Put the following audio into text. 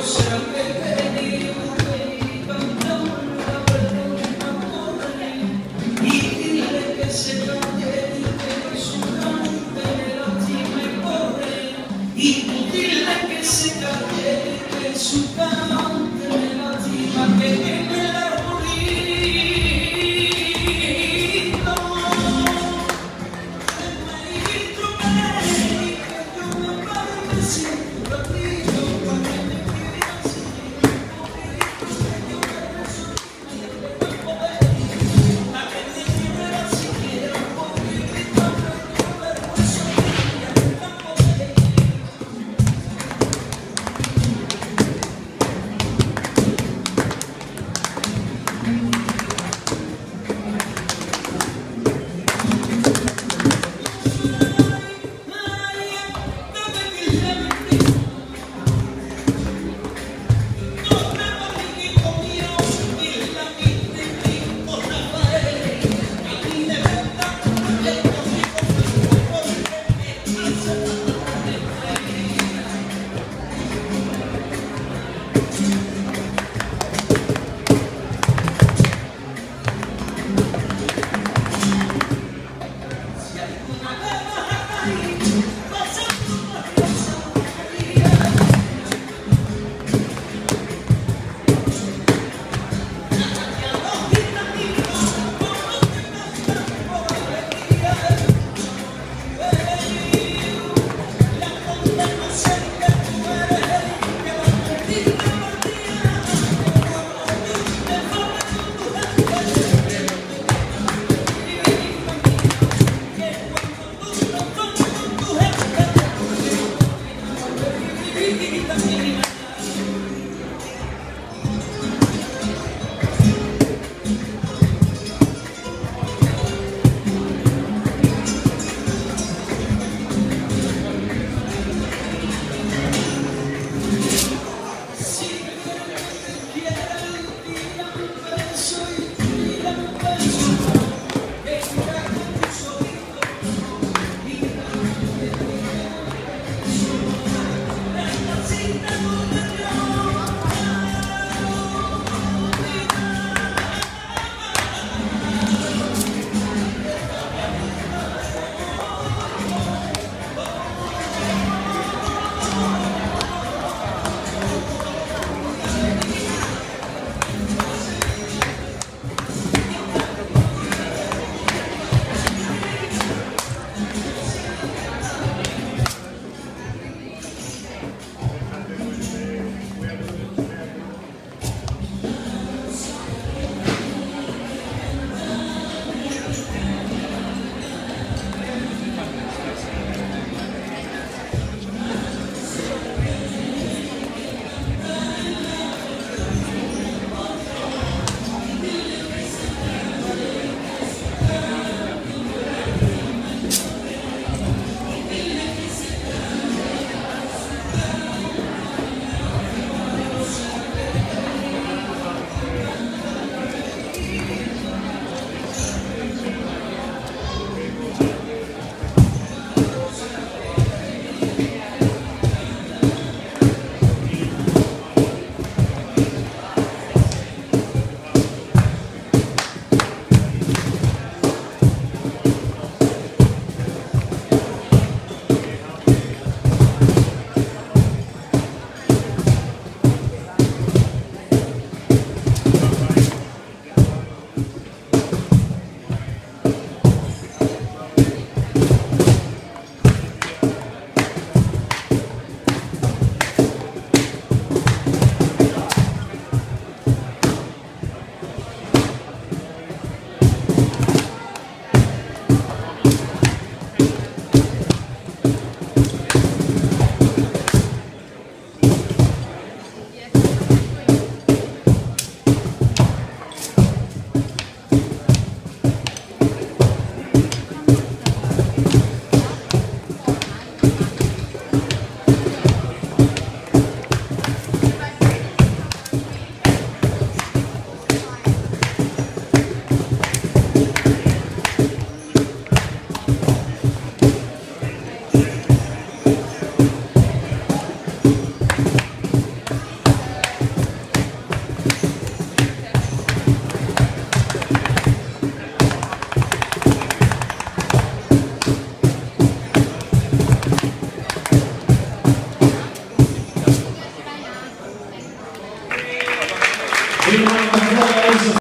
yourself, baby.